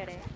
അതെ അതെ